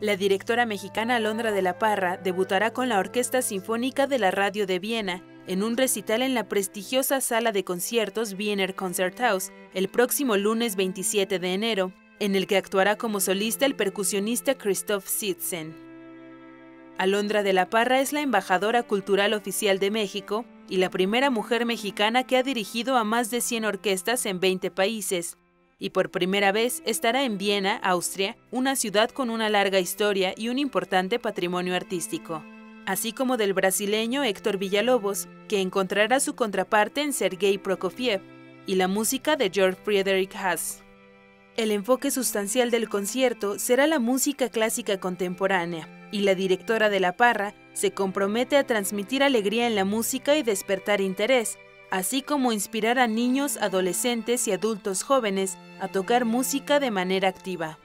La directora mexicana Alondra de la Parra debutará con la Orquesta Sinfónica de la Radio de Viena en un recital en la prestigiosa sala de conciertos Wiener Concerthaus el próximo lunes 27 de enero, en el que actuará como solista el percusionista Christoph Sitzen. Alondra de la Parra es la embajadora cultural oficial de México y la primera mujer mexicana que ha dirigido a más de 100 orquestas en 20 países, y por primera vez estará en Viena, Austria, una ciudad con una larga historia y un importante patrimonio artístico, así como del brasileño Héctor Villalobos, que encontrará su contraparte en Sergei Prokofiev, y la música de George Friedrich Haas. El enfoque sustancial del concierto será la música clásica contemporánea, y la directora de La Parra se compromete a transmitir alegría en la música y despertar interés, así como inspirar a niños, adolescentes y adultos jóvenes a tocar música de manera activa.